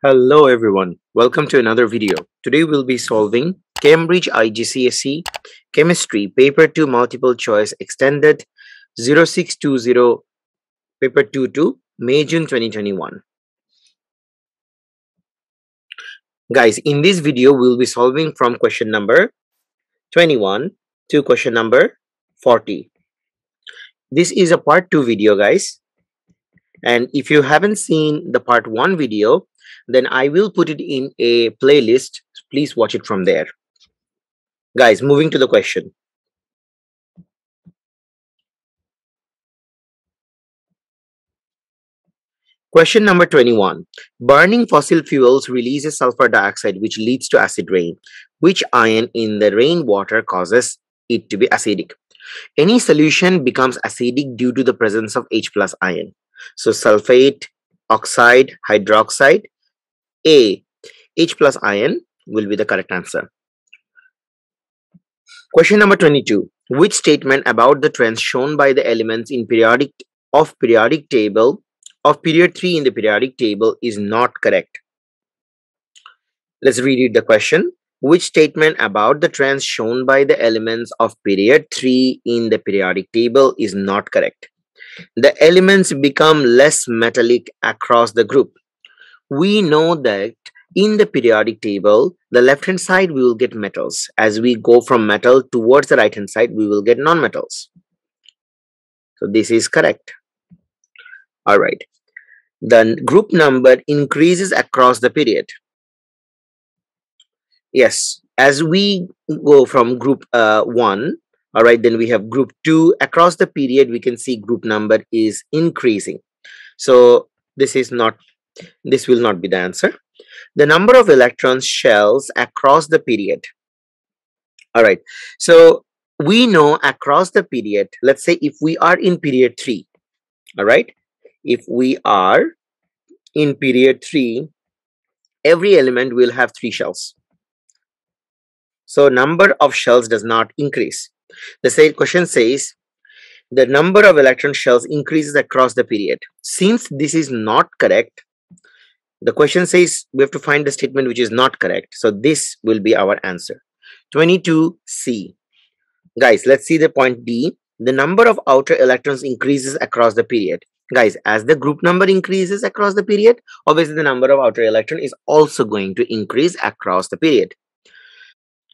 Hello everyone, welcome to another video. Today we'll be solving Cambridge IGCSE Chemistry Paper 2 Multiple Choice Extended 0620 Paper 2 to May June 2021. Guys, in this video we'll be solving from question number 21 to question number 40. This is a part 2 video guys and if you haven't seen the part 1 video then I will put it in a playlist. Please watch it from there. Guys, moving to the question. Question number 21. Burning fossil fuels releases sulfur dioxide which leads to acid rain. Which ion in the rainwater causes it to be acidic? Any solution becomes acidic due to the presence of H plus ion. So sulfate, oxide, hydroxide, a. H plus ion will be the correct answer. Question number 22. Which statement about the trends shown by the elements in periodic of periodic table of period 3 in the periodic table is not correct? Let's reread the question. Which statement about the trends shown by the elements of period 3 in the periodic table is not correct? The elements become less metallic across the group we know that in the periodic table, the left hand side we will get metals. As we go from metal towards the right hand side, we will get non-metals. So this is correct. All right. The group number increases across the period. Yes, as we go from group uh, 1, all right, then we have group 2. Across the period, we can see group number is increasing. So this is not this will not be the answer. The number of electrons shells across the period. All right. So we know across the period, let's say if we are in period 3, all right, if we are in period 3, every element will have 3 shells. So number of shells does not increase. The same question says the number of electron shells increases across the period. Since this is not correct, the question says we have to find the statement which is not correct. So this will be our answer. 22C. Guys, let's see the point D. The number of outer electrons increases across the period. Guys, as the group number increases across the period, obviously the number of outer electron is also going to increase across the period.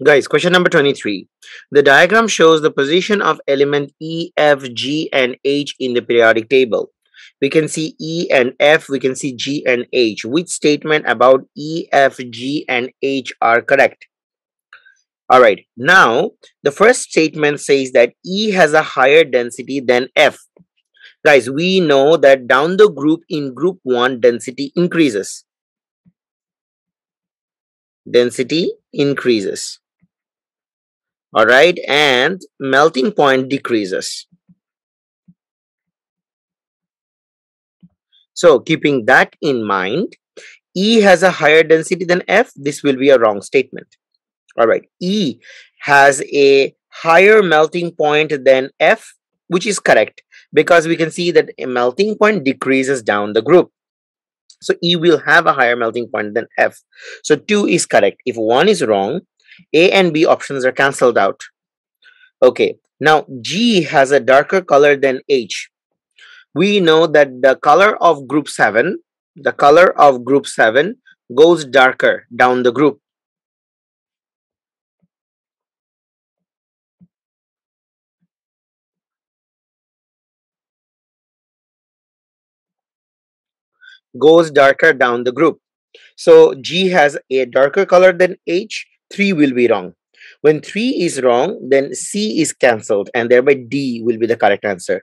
Guys, question number 23. The diagram shows the position of element E, F, G, and H in the periodic table we can see E and F, we can see G and H. Which statement about E, F, G, and H are correct? All right, now the first statement says that E has a higher density than F. Guys, we know that down the group in group 1, density increases. Density increases. All right, and melting point decreases. So keeping that in mind, E has a higher density than F. This will be a wrong statement. All right. E has a higher melting point than F, which is correct because we can see that a melting point decreases down the group. So E will have a higher melting point than F. So 2 is correct. If 1 is wrong, A and B options are cancelled out. Okay. Now G has a darker color than H we know that the color of group 7 the color of group 7 goes darker down the group. Goes darker down the group. So g has a darker color than h. 3 will be wrong when 3 is wrong, then C is cancelled and thereby D will be the correct answer.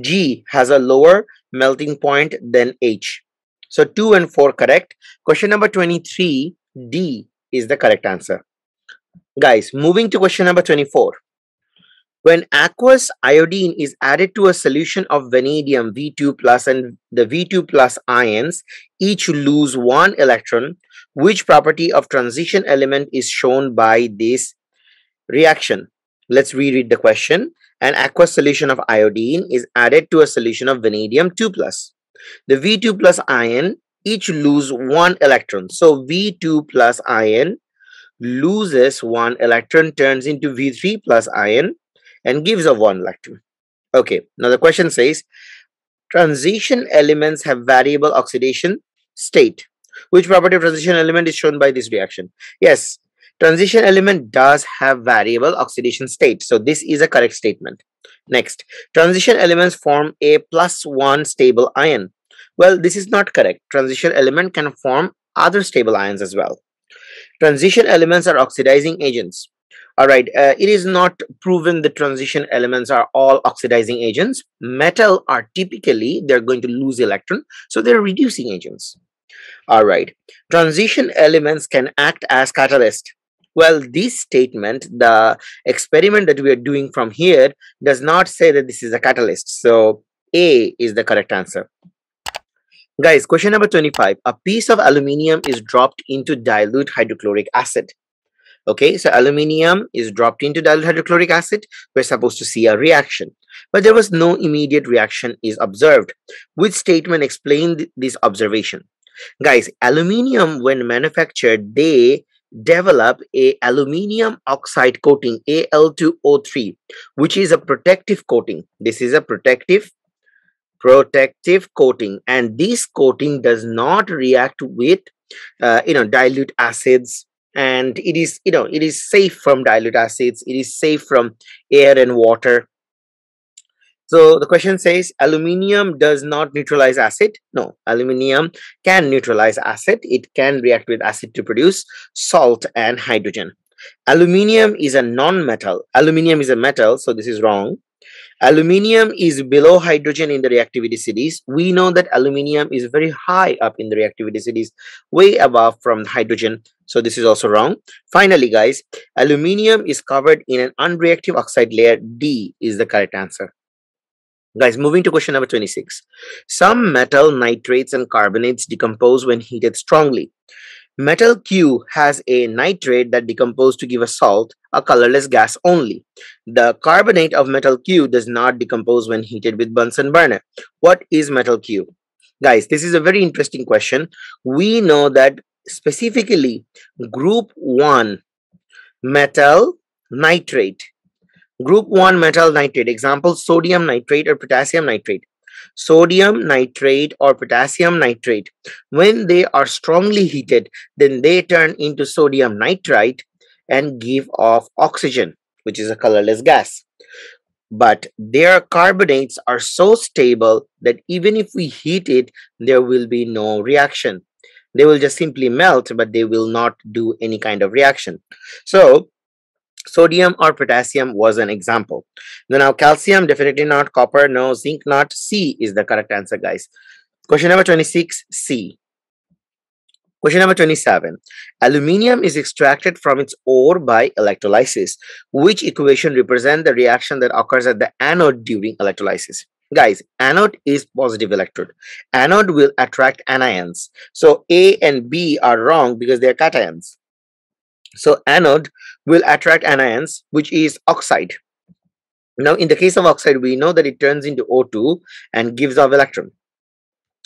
G has a lower melting point than H. So 2 and 4 correct. Question number 23, D is the correct answer. Guys, moving to question number 24. When aqueous iodine is added to a solution of vanadium V2 plus and the V2 plus ions each lose one electron, which property of transition element is shown by this Reaction. Let's reread the question. An aqueous solution of iodine is added to a solution of vanadium 2+. plus. The V2 plus ion each lose one electron. So V2 plus ion loses one electron, turns into V3 plus ion and gives a one electron. Okay, now the question says, transition elements have variable oxidation state. Which property of transition element is shown by this reaction? Yes, transition element does have variable oxidation state. So this is a correct statement. Next, transition elements form a plus one stable ion. Well, this is not correct. Transition element can form other stable ions as well. Transition elements are oxidizing agents. All right, uh, it is not proven the transition elements are all oxidizing agents. Metal are typically, they're going to lose electron, so they're reducing agents. All right, transition elements can act as catalyst. Well, this statement, the experiment that we are doing from here does not say that this is a catalyst. So A is the correct answer. Guys, question number 25. A piece of aluminium is dropped into dilute hydrochloric acid. Okay, so aluminium is dropped into dilute hydrochloric acid. We're supposed to see a reaction. But there was no immediate reaction is observed. Which statement explained this observation? Guys, aluminium when manufactured, they develop a aluminium oxide coating Al2O3 which is a protective coating. This is a protective protective coating and this coating does not react with uh, you know dilute acids and it is you know it is safe from dilute acids it is safe from air and water so the question says aluminium does not neutralize acid. No, aluminium can neutralize acid. It can react with acid to produce salt and hydrogen. Aluminium is a non-metal. Aluminium is a metal, so this is wrong. Aluminium is below hydrogen in the reactivity series. We know that aluminium is very high up in the reactivity series, way above from hydrogen. So this is also wrong. Finally, guys, aluminium is covered in an unreactive oxide layer. D is the correct answer. Guys, moving to question number 26. Some metal nitrates and carbonates decompose when heated strongly. Metal Q has a nitrate that decomposes to give a salt, a colorless gas only. The carbonate of metal Q does not decompose when heated with Bunsen burner. What is metal Q? Guys, this is a very interesting question. We know that specifically group 1 metal nitrate. Group 1 metal nitrate, example sodium nitrate or potassium nitrate. Sodium nitrate or potassium nitrate. When they are strongly heated then they turn into sodium nitrite and give off oxygen which is a colorless gas. But their carbonates are so stable that even if we heat it there will be no reaction. They will just simply melt but they will not do any kind of reaction. So Sodium or potassium was an example. Now, calcium, definitely not. Copper, no. Zinc, not. C is the correct answer, guys. Question number 26, C. Question number 27. Aluminium is extracted from its ore by electrolysis. Which equation represent the reaction that occurs at the anode during electrolysis? Guys, anode is positive electrode. Anode will attract anions. So A and B are wrong because they are cations. So anode will attract anions, which is oxide. Now, in the case of oxide, we know that it turns into O2 and gives off electron.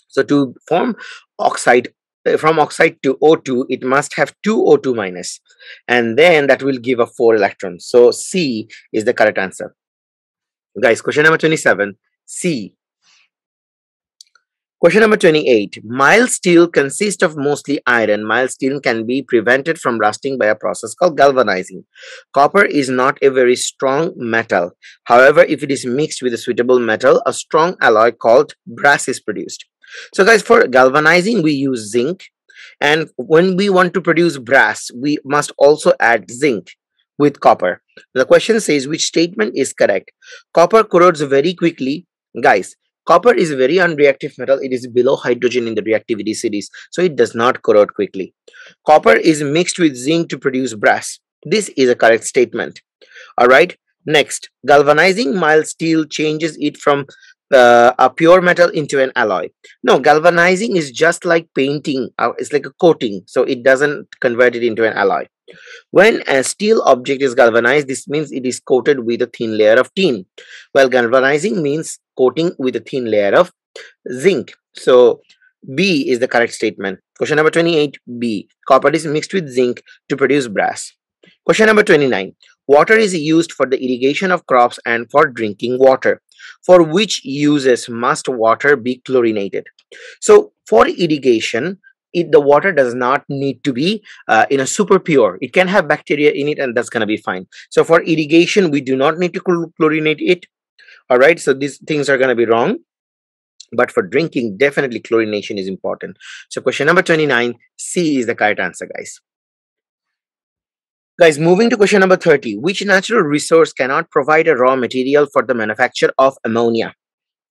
So to form oxide, uh, from oxide to O2, it must have two O2 minus, and then that will give a four electrons. So C is the correct answer. Guys, question number 27, C Question number 28. Mild steel consists of mostly iron. Mild steel can be prevented from rusting by a process called galvanizing. Copper is not a very strong metal. However, if it is mixed with a suitable metal, a strong alloy called brass is produced. So guys, for galvanizing, we use zinc. And when we want to produce brass, we must also add zinc with copper. The question says which statement is correct. Copper corrodes very quickly. Guys, Copper is a very unreactive metal. It is below hydrogen in the reactivity series, so it does not corrode quickly. Copper is mixed with zinc to produce brass. This is a correct statement. All right. Next, galvanizing mild steel changes it from uh, a pure metal into an alloy. No, galvanizing is just like painting. Uh, it's like a coating, so it doesn't convert it into an alloy. When a steel object is galvanized, this means it is coated with a thin layer of tin. While galvanizing means coating with a thin layer of zinc. So B is the correct statement. Question number 28, B. Copper is mixed with zinc to produce brass. Question number 29. Water is used for the irrigation of crops and for drinking water. For which uses must water be chlorinated? So for irrigation, it, the water does not need to be uh, in a super pure. It can have bacteria in it and that's going to be fine. So for irrigation, we do not need to chlorinate it. All right. So these things are going to be wrong. But for drinking, definitely chlorination is important. So question number 29, C is the correct answer, guys. Guys, moving to question number 30. Which natural resource cannot provide a raw material for the manufacture of ammonia?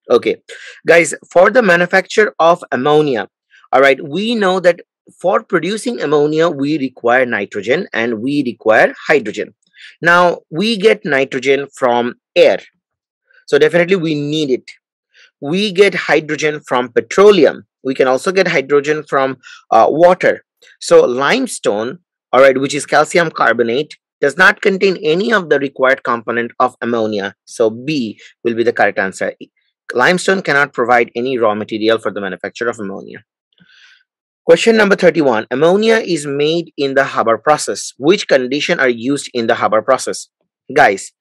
Okay. Guys, for the manufacture of ammonia, all right, we know that for producing ammonia, we require nitrogen and we require hydrogen. Now, we get nitrogen from air. So definitely we need it. We get hydrogen from petroleum. We can also get hydrogen from uh, water. So limestone, all right, which is calcium carbonate, does not contain any of the required component of ammonia. So B will be the correct answer. Limestone cannot provide any raw material for the manufacture of ammonia. Question number 31. Ammonia is made in the Haber process. Which condition are used in the Haber process? Guys,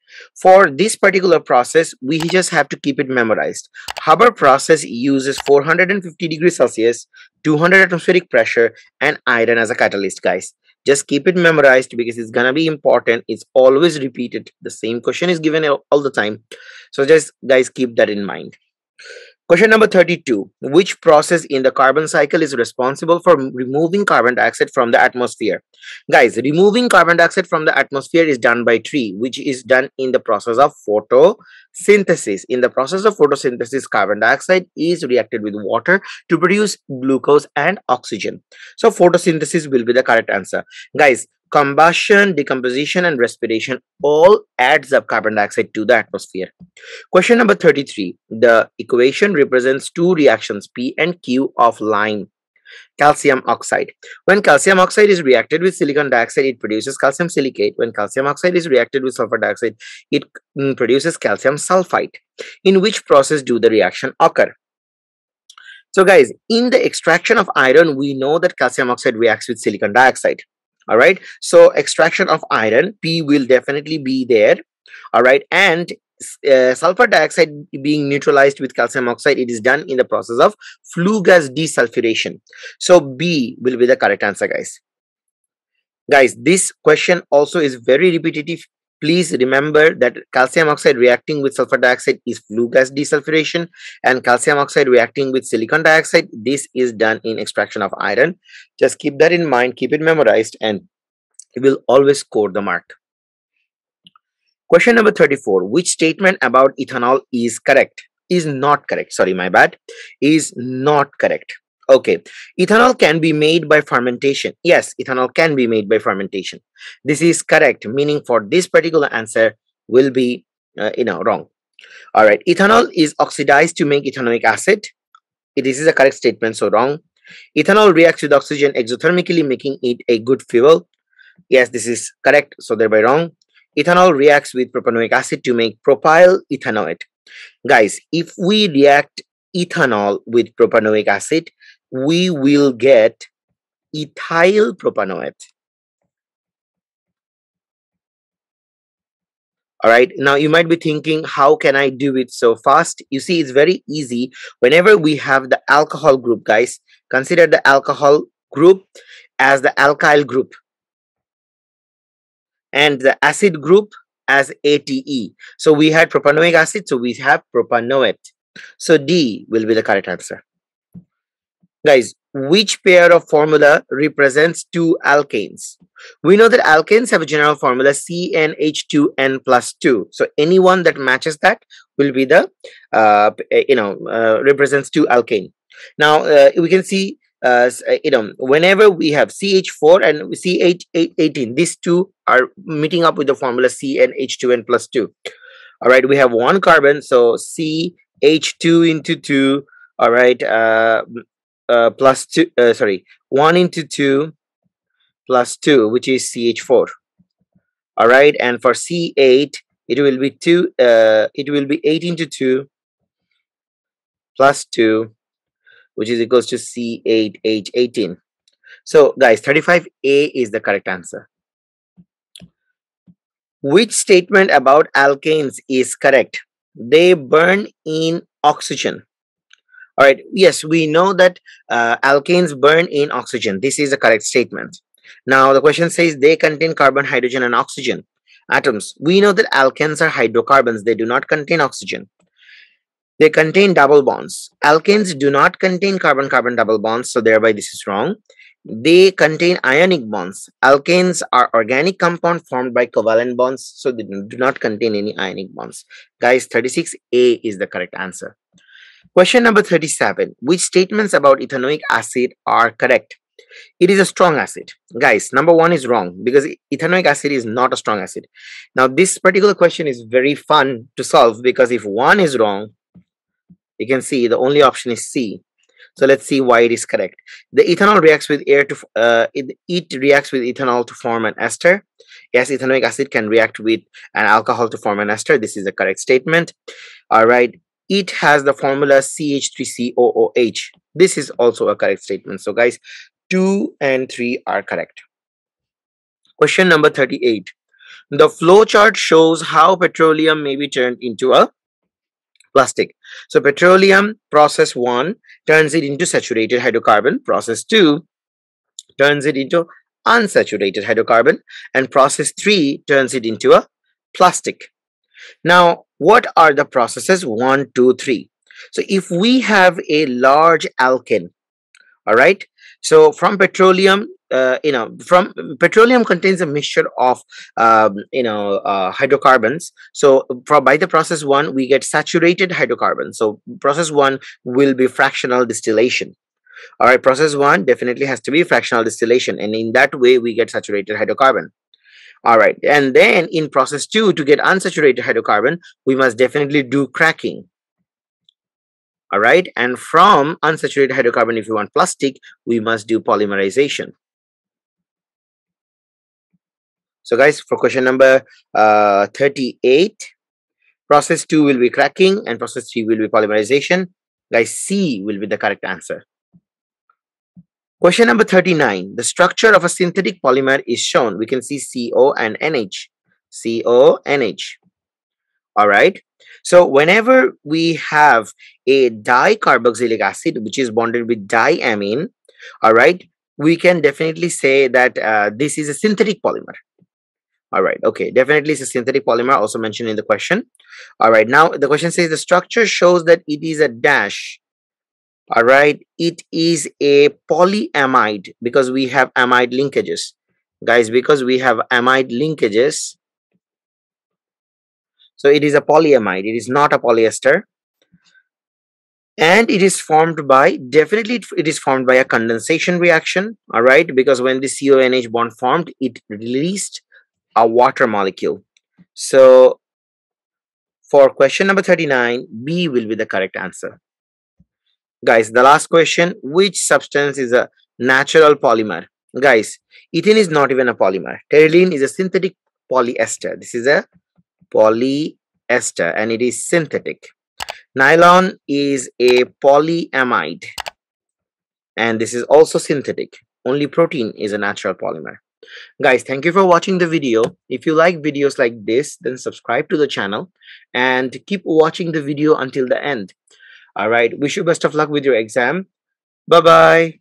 for this particular process, we just have to keep it memorized. Haber process uses 450 degrees Celsius, 200 atmospheric pressure, and iron as a catalyst, guys. Just keep it memorized because it's gonna be important. It's always repeated. The same question is given all the time. So just guys keep that in mind. Question number 32. Which process in the carbon cycle is responsible for removing carbon dioxide from the atmosphere? Guys, removing carbon dioxide from the atmosphere is done by tree, which is done in the process of photosynthesis. In the process of photosynthesis, carbon dioxide is reacted with water to produce glucose and oxygen. So photosynthesis will be the correct answer. Guys, combustion, decomposition, and respiration all adds up carbon dioxide to the atmosphere. Question number 33. The equation represents two reactions P and Q of lime calcium oxide. When calcium oxide is reacted with silicon dioxide, it produces calcium silicate. When calcium oxide is reacted with sulfur dioxide, it mm, produces calcium sulfite. In which process do the reaction occur? So guys, in the extraction of iron, we know that calcium oxide reacts with silicon dioxide all right so extraction of iron p will definitely be there. All right and uh, sulfur dioxide being neutralized with calcium oxide it is done in the process of flue gas desulfuration. So b will be the correct answer guys. Guys this question also is very repetitive Please remember that calcium oxide reacting with sulfur dioxide is flue gas desulfuration and calcium oxide reacting with silicon dioxide, this is done in extraction of iron. Just keep that in mind, keep it memorized and you will always score the mark. Question number 34. Which statement about ethanol is correct? Is not correct. Sorry, my bad. Is not correct. Okay, ethanol can be made by fermentation. Yes, ethanol can be made by fermentation. This is correct, meaning for this particular answer will be, uh, you know, wrong. All right, ethanol is oxidized to make ethanoic acid. This is a correct statement, so wrong. Ethanol reacts with oxygen exothermically, making it a good fuel. Yes, this is correct, so thereby wrong. Ethanol reacts with propanoic acid to make propyl ethanoate. Guys, if we react ethanol with propanoic acid, we will get ethyl propanoate. All right, now you might be thinking, how can I do it so fast? You see, it's very easy. Whenever we have the alcohol group, guys, consider the alcohol group as the alkyl group and the acid group as ATE. So we had propanoic acid, so we have propanoate. So D will be the correct answer. Guys, which pair of formula represents two alkanes? We know that alkanes have a general formula CnH2n plus 2. So anyone that matches that will be the, uh, you know, uh, represents two alkane. Now, uh, we can see, uh, uh you know, whenever we have CH4 and CH18, these two are meeting up with the formula CnH2n plus 2. All right, we have one carbon, so CH2 into 2, all right, uh, uh, plus 2 uh, sorry 1 into 2 plus 2 which is ch4 all right and for c8 it will be 2 uh, it will be 8 into 2 plus 2 which is equals to C8H18. So guys, 35A is the correct answer. Which statement about alkanes is correct? They burn in oxygen. All right. Yes, we know that uh, alkanes burn in oxygen. This is a correct statement. Now, the question says they contain carbon, hydrogen, and oxygen atoms. We know that alkanes are hydrocarbons. They do not contain oxygen. They contain double bonds. Alkanes do not contain carbon-carbon double bonds, so thereby this is wrong. They contain ionic bonds. Alkanes are organic compound formed by covalent bonds, so they do not contain any ionic bonds. Guys, 36A is the correct answer. Question number 37. Which statements about ethanoic acid are correct? It is a strong acid. Guys, number one is wrong because ethanoic acid is not a strong acid. Now, this particular question is very fun to solve because if one is wrong, you can see the only option is C. So let's see why it is correct. The ethanol reacts with air to, uh, it, it reacts with ethanol to form an ester. Yes, ethanoic acid can react with an alcohol to form an ester. This is a correct statement. All right it has the formula CH3COOH. This is also a correct statement. So guys, 2 and 3 are correct. Question number 38. The flow chart shows how petroleum may be turned into a plastic. So petroleum process 1 turns it into saturated hydrocarbon. Process 2 turns it into unsaturated hydrocarbon. And process 3 turns it into a plastic. Now, what are the processes? One, two, three. So if we have a large alkane, all right, so from petroleum, uh, you know, from petroleum contains a mixture of, um, you know, uh, hydrocarbons. So from by the process one, we get saturated hydrocarbons. So process one will be fractional distillation. All right, process one definitely has to be fractional distillation, and in that way we get saturated hydrocarbon. All right. And then in process two, to get unsaturated hydrocarbon, we must definitely do cracking. All right. And from unsaturated hydrocarbon, if you want plastic, we must do polymerization. So guys, for question number uh, 38, process 2 will be cracking and process 3 will be polymerization. Guys, C will be the correct answer. Question number 39. The structure of a synthetic polymer is shown. We can see CO and NH. CO, NH. All right. So whenever we have a dicarboxylic acid, which is bonded with diamine, all right, we can definitely say that uh, this is a synthetic polymer. All right. Okay. Definitely it's a synthetic polymer also mentioned in the question. All right. Now the question says the structure shows that it is a dash all right? It is a polyamide because we have amide linkages. Guys because we have amide linkages so it is a polyamide. It is not a polyester. And it is formed by definitely it is formed by a condensation reaction. All right? Because when the CONH bond formed it released a water molecule. So for question number 39 B will be the correct answer guys the last question which substance is a natural polymer? Guys ethene is not even a polymer. Terylene is a synthetic polyester. This is a polyester and it is synthetic. Nylon is a polyamide and this is also synthetic. Only protein is a natural polymer. Guys thank you for watching the video. If you like videos like this then subscribe to the channel and keep watching the video until the end all right. Wish you best of luck with your exam. Bye bye.